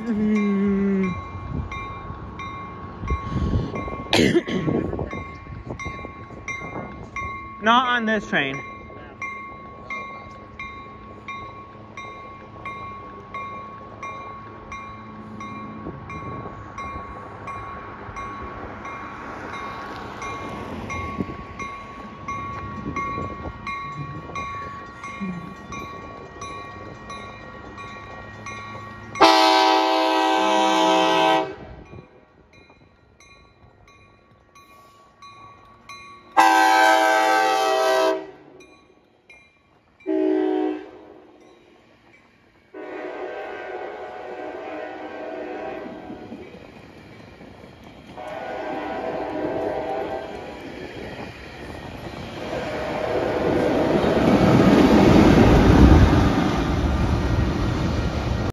Mm-hmm. Not on this train.